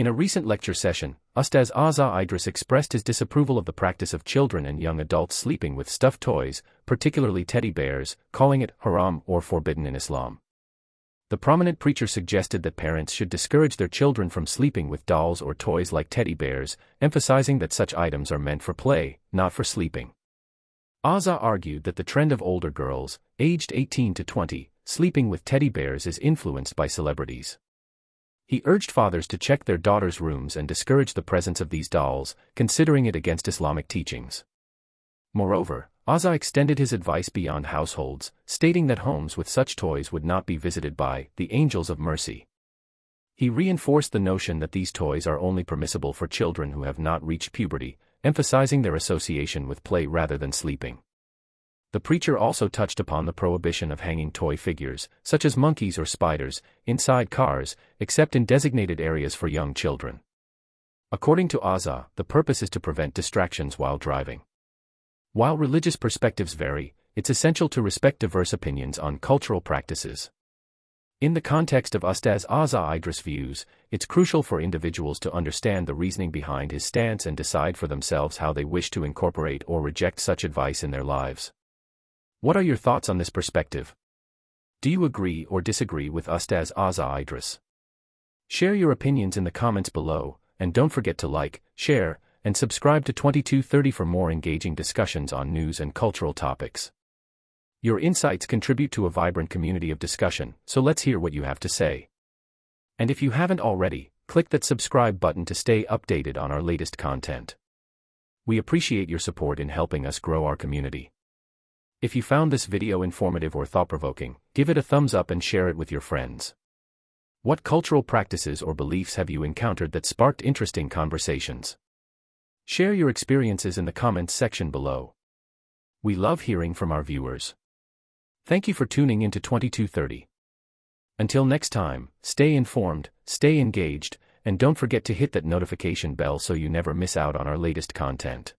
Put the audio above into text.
In a recent lecture session, Ustaz Azhar Idrus expressed his disapproval of the practice of children and young adults sleeping with stuffed toys, particularly teddy bears, calling it haram or forbidden in Islam. The prominent preacher suggested that parents should discourage their children from sleeping with dolls or toys like teddy bears, emphasizing that such items are meant for play, not for sleeping. Azhar argued that the trend of older girls, aged 18 to 20, sleeping with teddy bears is influenced by celebrities. He urged fathers to check their daughters' rooms and discourage the presence of these dolls, considering it against Islamic teachings. Moreover, Azhar extended his advice beyond households, stating that homes with such toys would not be visited by the angels of mercy. He reinforced the notion that these toys are only permissible for children who have not reached puberty, emphasizing their association with play rather than sleeping. The preacher also touched upon the prohibition of hanging toy figures, such as monkeys or spiders, inside cars, except in designated areas for young children. According to Azhar, the purpose is to prevent distractions while driving. While religious perspectives vary, it's essential to respect diverse opinions on cultural practices. In the context of Ustaz Azhar Idrus' views, it's crucial for individuals to understand the reasoning behind his stance and decide for themselves how they wish to incorporate or reject such advice in their lives. What are your thoughts on this perspective? Do you agree or disagree with Ustaz Azhar Idrus? Share your opinions in the comments below, and don't forget to like, share, and subscribe to 2230 for more engaging discussions on news and cultural topics. Your insights contribute to a vibrant community of discussion, so let's hear what you have to say. And if you haven't already, click that subscribe button to stay updated on our latest content. We appreciate your support in helping us grow our community. If you found this video informative or thought-provoking, give it a thumbs up and share it with your friends. What cultural practices or beliefs have you encountered that sparked interesting conversations? Share your experiences in the comments section below. We love hearing from our viewers. Thank you for tuning into 2230. Until next time, stay informed, stay engaged, and don't forget to hit that notification bell so you never miss out on our latest content.